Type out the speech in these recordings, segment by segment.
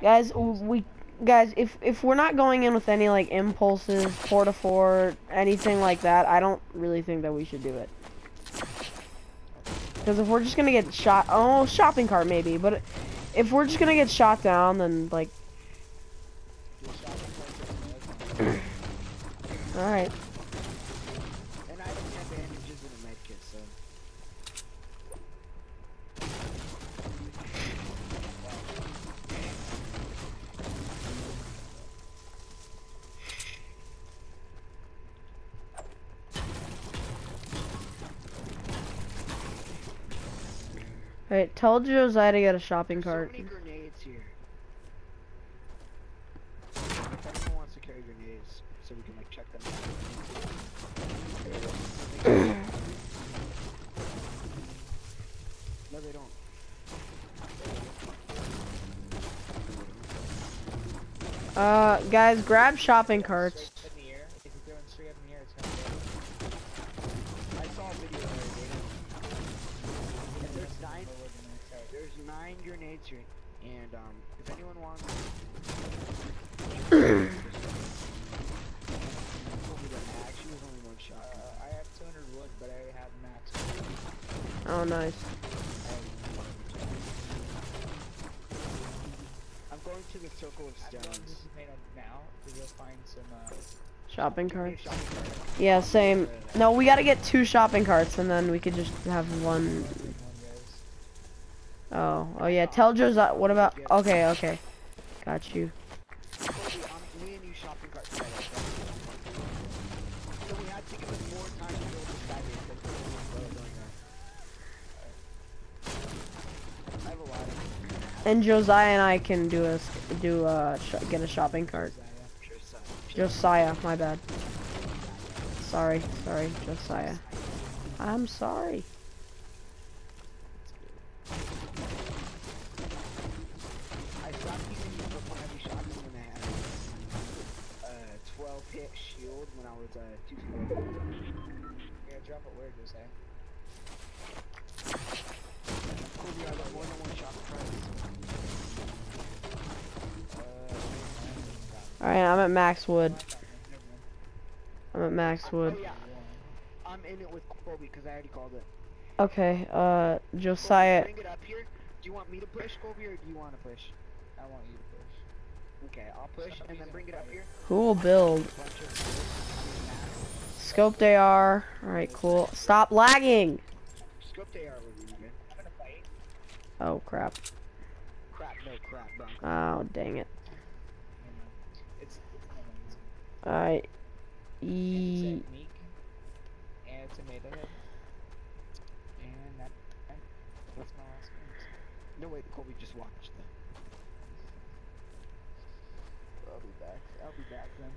Guys, we guys, if if we're not going in with any like impulses, Port-a-Fort, anything like that, I don't really think that we should do it. Because if we're just gonna get shot, oh, shopping cart maybe, but if we're just gonna get shot down, then like, The shopping carts are amazing. all right. All right, tell Josiah to get a shopping There's so cart. many grenades here. If anyone wants to carry grenades, so we can like check them out. no, they don't. Uh, guys, grab shopping carts. Grenades here, and um, if anyone wants. Actually, was only one shot. I have 200 wood, but I already have max. Oh, nice. I'm going to the circle of stones. to now to go find some. Uh, Shopping Give me a carts. shopping cart. Yeah, same. No, we gotta get two shopping carts, and then we could just have one. Oh, oh yeah. Tell Josiah. What about? Okay, okay. Got you. And Josiah and I can do a do a get a shopping cart. Josiah, my bad. Sorry, sorry, Josiah. I'm sorry. I stopped using the purple heavy shotgun when I had a uh, 12 hit shield when I was uh, 2 Yeah, drop it where, Jose? Kobe, are there more than one shot Uh, All right, I'm at max wood. I'm at max wood. Oh, yeah. I'm in it with Kobe because I already called it. Okay, uh, Josiah. Bring it up here. Do you want me to push, or do you want to push? I want you to push. Okay, I'll push and then bring it up here. Who will build? Bunch of Scoped AR. All right, cool. Stop lagging. Scope AR would be good. I'm gonna. Oh crap. Crap, no crap, bro. Oh dang it. You know, It's. All right. It's E. a meek and tomato head. And that. That's my last. No, wait, Kobe just watched them. I'll be back. I'll be back then.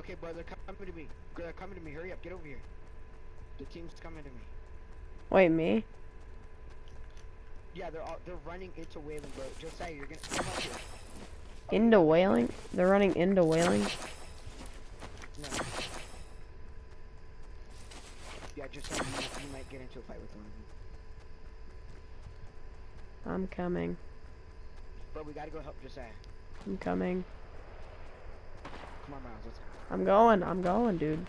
Okay, brother, coming to me. They're coming to me. Hurry up, get over here. The team's coming to me. Wait, me? Yeah, they're all, they're running into Wailing, bro. Josiah, you're gonna come up here. Into Wailing? They're running into Wailing? No. Yeah, Josiah, you, might- you might get into a fight with one of them. I'm coming. Bro, we gotta go help Josiah. I'm coming. Come on, Miles, let's go. I'm going. I'm going, dude.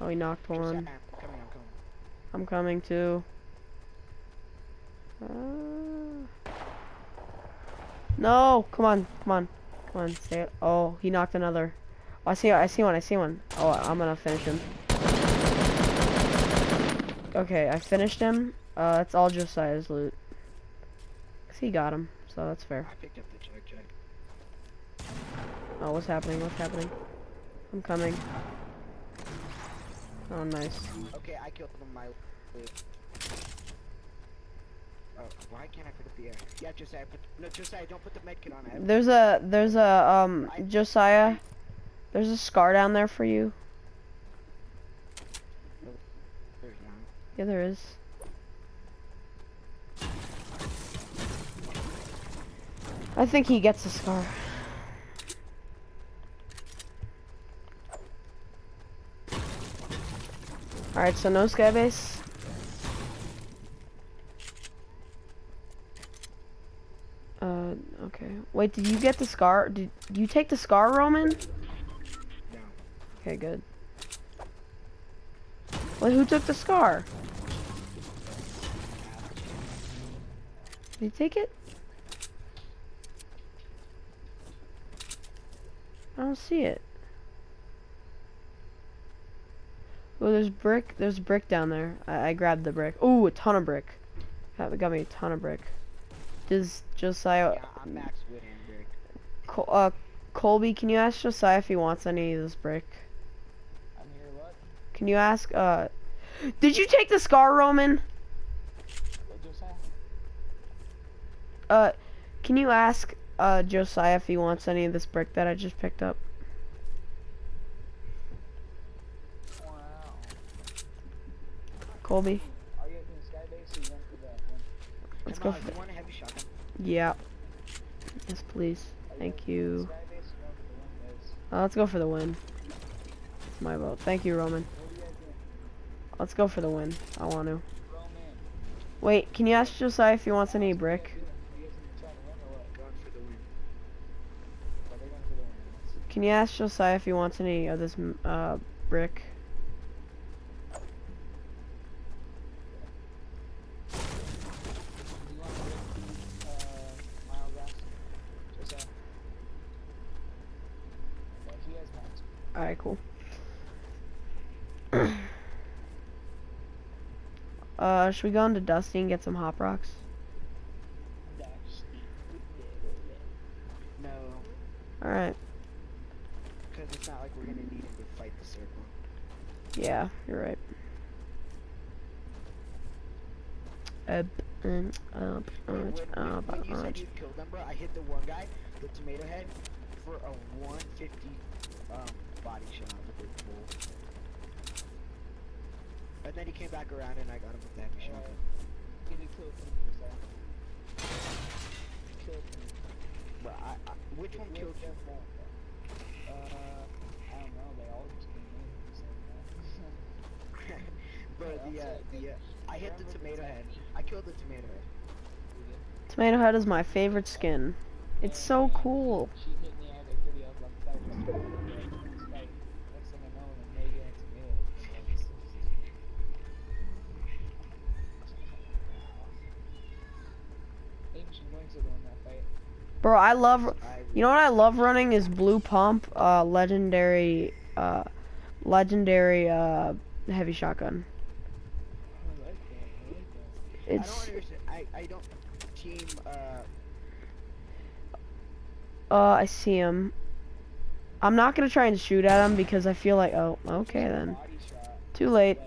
Oh, he knocked one. I'm coming, I'm coming. I'm coming too. Uh... No, come on, come on, come on. Stay. Oh, he knocked another. Oh, I see. I see one. I see one. Oh, I'm gonna finish him. Okay, I finished him. Uh, that's all Josiah's loot. Cause he got him, so that's fair. I picked up the chug jug. Oh, what's happening? What's happening? I'm coming. Oh, nice. Okay, I killed them, my loot. Oh, why can't I put up the air? Yeah, Josiah, put, no, Josiah, don't put the medkit on it. There's a there's a um Josiah. There's a scar down there for you. Yeah, there is. I think he gets a scar. Alright, so no skybase. Uh, okay. Wait, did you get the scar? Did you take the scar, Roman? No. Okay, good. Wait, who took the scar? Did you take it? I don't see it. Oh, there's brick. There's brick down there. I, I grabbed the brick. Ooh, a ton of brick. Got, got me a ton of brick. Does Josiah, Yeah, I'm max and brick. Col uh, Colby, can you ask Josiah if he wants any of this brick? I'm here, what? Can you ask, uh, did you take the scar, Roman? What, Josiah? Uh, can you ask, uh, Josiah if he wants any of this brick that I just picked up? Wow. Colby? Are you doing skybase or you going for that Let's go for? Yeah. Yes, please. Thank you. Uh, let's go for the win. It's my vote. Thank you, Roman. Let's go for the win. I want to. Wait, can you ask Josiah if he wants any brick? Can you ask Josiah if he wants any of this, uh, brick? Do you want to uh, Miles asked? Josiah. Yeah, he has max. Alright, cool. Uh, should we go into Dusty and get some hop rocks? No, Alright. because it's not like we're gonna need him to fight the circle. Yeah, you're right. Up and up and up when, you said you killed them, bro, I hit the one guy, the tomato head, for a 150 um, body shot with a bull. And then he came back around and I got him with the heavy shotgun. Get a kill from Josiah. Kill from Bro, I, I, which one killed you? Uh, I don't know. They all just came in at the same. Bro, Yeah, the, uh, the, uh, I hit the tomato the head. I killed the tomato head. Tomato Head is my favorite skin. It's so cool. Bro, I love You know what I love running is Blue Pump, uh, legendary, uh, legendary, uh, heavy shotgun. I like that. I like that. I don't It's, understand. I, I don't team, uh, uh, I see him. I'm not gonna try and shoot at him because I feel like, oh, okay then. Too late.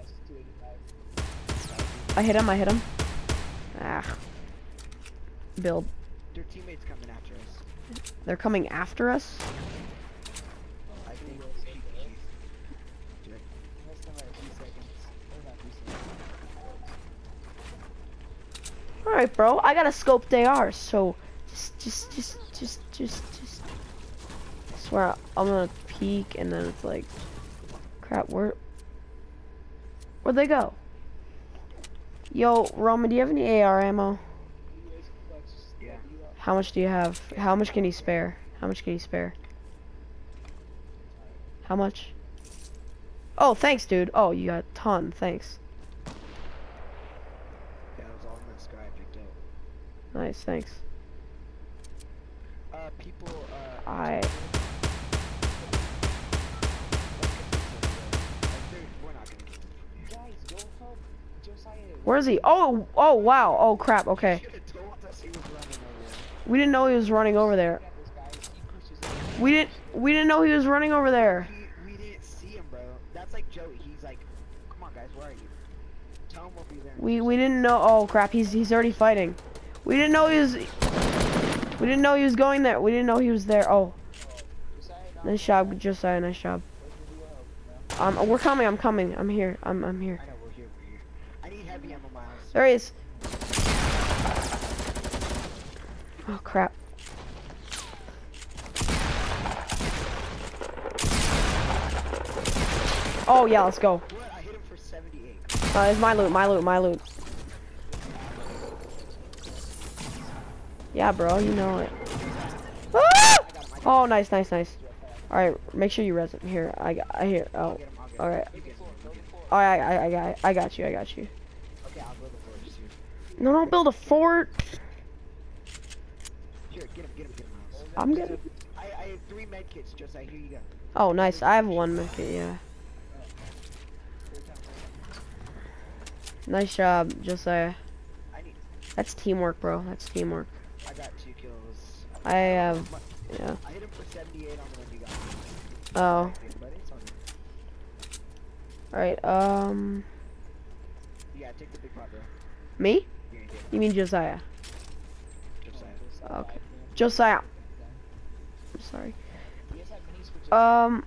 I hit him, I hit him. Ah. Build. their teammates coming after us. They're coming after us? I think. Less than like a few seconds. Or not few seconds. Alright, bro, I got a scoped AR, so just, just, just, just, just, just. I swear, I'm gonna peek and then it's like, crap, where, where'd they go? Yo, Roman, do you have any AR ammo? You guys flex, Yeah. you up. How much do you have? How much can you spare? How much can you spare? How much? Oh, thanks, dude. Oh, you got a ton. Thanks. Yeah, that was all in that sky I picked up. Nice, thanks. Uh, people, uh, I. we're not gonna get them from here. Guys, go help Josiah. Where is he? Oh, oh, wow. Oh, crap. Okay. Should've told us he was running over there. We didn't know he was running over there. Got this, guys. He pushes in. We didn't. We didn't know he was running over there. He, we didn't see him, bro. That's like Joey. He's like, come on, guys, where are you? Tell him we'll be there. We we didn't know. Oh crap. He's he's already fighting. We didn't know he was. We didn't know he was going there. We didn't know he was there. Oh, nice job, Josiah. Nice job. Where's the duo? No? Um, we're coming. I'm coming. I'm here. I'm I'm here. I know, we're here, we're here. I need heavy ammo, Miles. There he is. Oh crap. Oh yeah, let's go. Uh, it's my loot, my loot, my loot. Yeah, bro, you know it. Ah! Oh, nice, nice, nice. All right, make sure you res him. Here, I got, I hear. Oh, all right. All right, I, I, I, I got you, I got you. No, don't build a fort. Get him, get him, get him. I'm good. I, I have three med kits, just I here you go. Oh, nice. I have one medkit, yeah. Nice job, Josiah. I need. That's teamwork, bro. That's teamwork. I got two kills. I have, yeah. I hit him for 78 on the one you got. Oh, But it's on all right. Um, Yeah, take the big pot, bro. me? You mean Josiah? Saying. Okay. Josiah. I'm sorry. Um,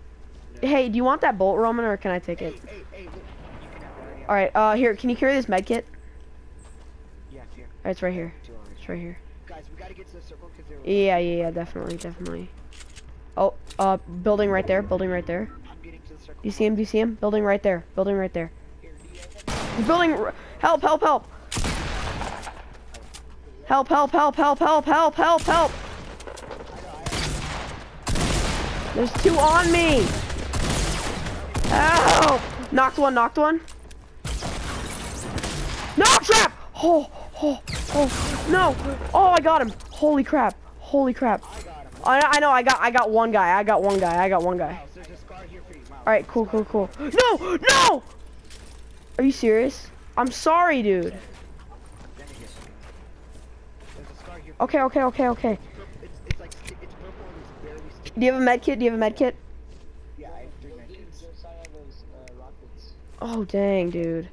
hey, do you want that bolt, Roman, or can I take it? All right. Uh, here. Can you carry this? Yeah, here. All right, it's right here. It's right here. Guys, we gotta get to the circle. Yeah, yeah, yeah. Definitely, definitely. Oh, uh, building right there. Building right there. You see him? Do you see him? Building right there. Building right there. He's building. Help! Help! Help! Help, help, help, help, help, help, help, help! There's two on me! Ow! Knocked one, knocked one. No, trap! Oh, oh, oh, no! Oh, I got him! Holy crap, holy crap. I, I know, I got I got one guy, I got one guy, I got one guy. Alright, cool, cool, cool. No! No! Are you serious? I'm sorry, dude. Okay, okay, okay, okay. Do you have a med kit? Do you have a med kit? Yeah, I have three med kits. Oh, dang, dude.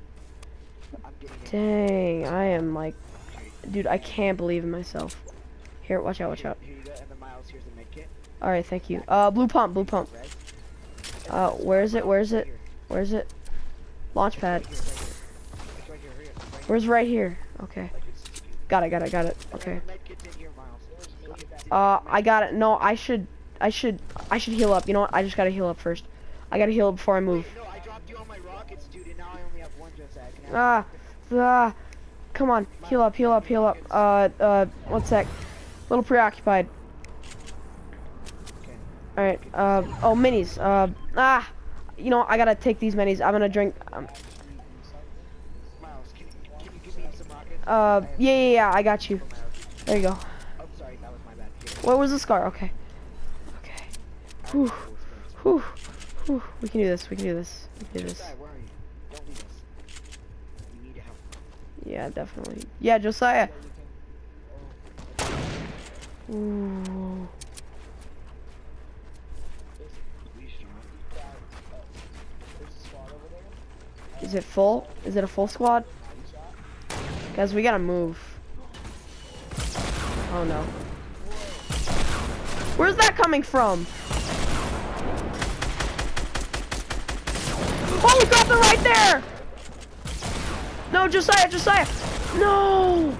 Dang, I am like, dude, I can't believe in myself. Here, watch out, watch out. Here you go, and then Miles, here's the med kit. All right, thank you. Uh, blue pump, blue pump. Uh, where is it? Where is it? Where is it? Launch pad. Where's right here? Okay, got it, got it, got it. Okay. then the med kit's in here, Miles. Go get that. Uh, I got it. No, I should, I should, I should heal up. You know what? I just gotta heal up first. I gotta heal up before I move. Wait, no, I dropped you on my rockets, dude, and now I only have one just I can have Ah, ah. Come on, heal up, heal up, heal up. Uh, uh, one sec. A Little preoccupied. Okay. All right. Uh, oh, minis. Uh, ah. You know, I gotta take these minis. I'm gonna drink. Um, Miles, can, can you give me some rockets? uh, yeah, yeah, yeah. I got you. There you go. Oh, sorry, that was my bad. Here. What was the scar? Okay. Okay. Whew. Whew. Whew. We can do this. We can do this. We can do this. Josiah, where are you? Don't leave us. We need help. Yeah, definitely. Yeah, Josiah. Yeah, you can. Oh. Ooh. We strong. Oh, there's a squad over there. Is it full? Is it a full squad? Guys, we gotta move. Oh no. Where's that coming from? Holy crap, they're right there! No, Josiah, Josiah! No!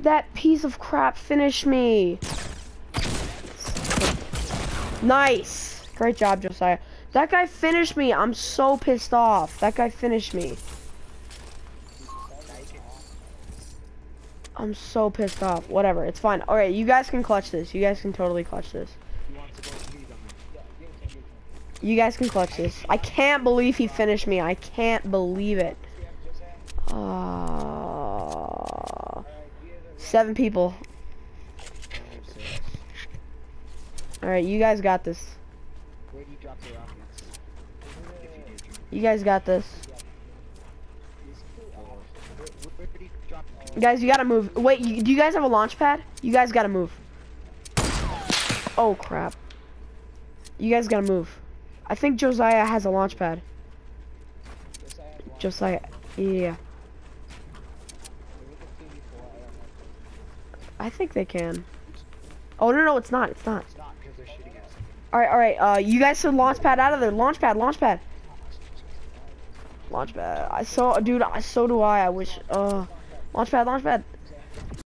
That piece of crap finished me. Nice. Great job, Josiah. That guy finished me. I'm so pissed off. That guy finished me. I'm so pissed off. Whatever, it's fine. Alright, you guys can clutch this. You guys can totally clutch this. You guys can clutch this. I can't believe he finished me. I can't believe it. Uh, seven people. Alright, you guys got this. You guys got this. Guys, you gotta move. Wait, you, do you guys have a launch pad? You guys gotta move. Oh, crap. You guys gotta move. I think Josiah has a launch pad. Josiah. Yeah. I think they can. Oh, no, no, it's not. It's not. Alright, alright, uh, you guys should launch pad out of there. Launch pad, launch pad. Launch pad. I so, dude, I, so do I. I wish, uh, Launchpad, launchpad.